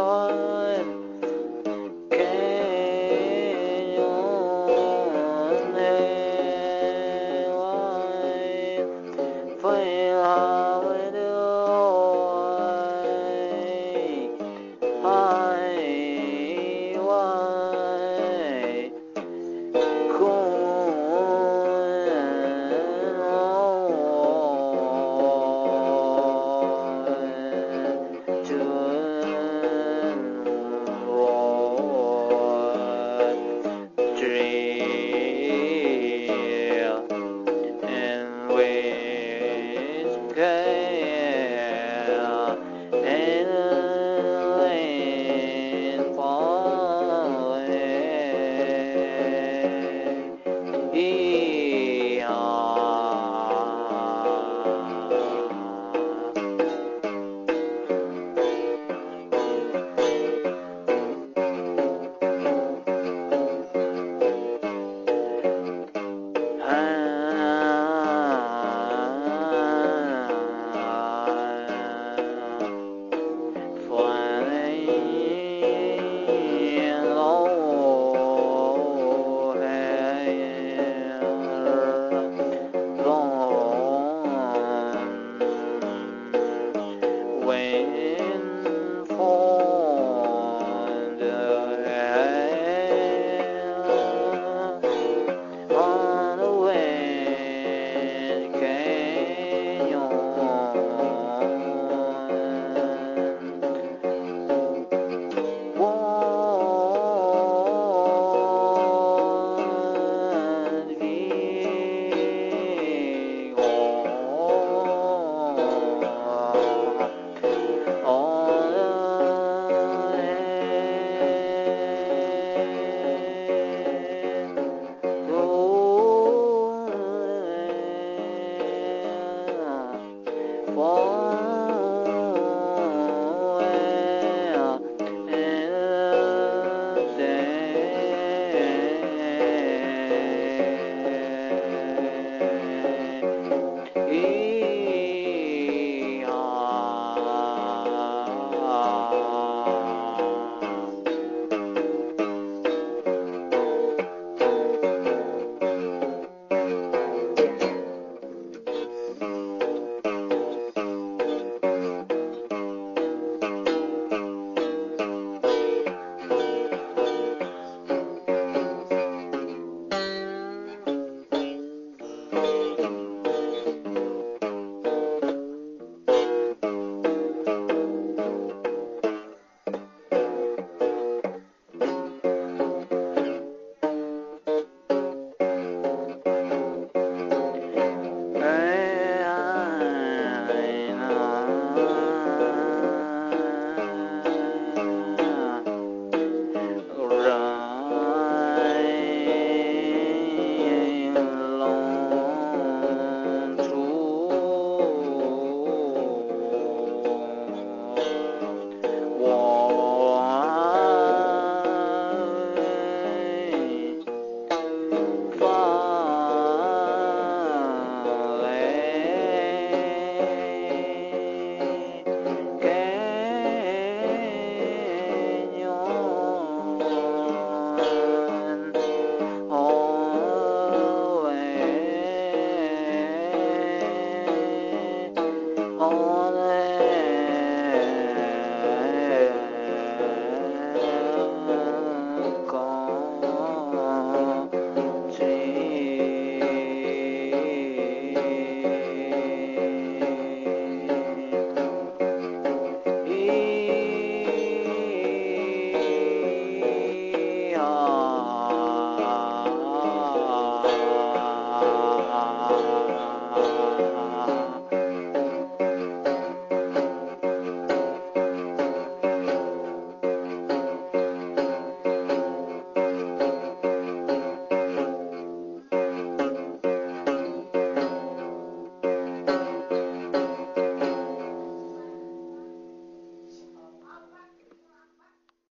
Lord.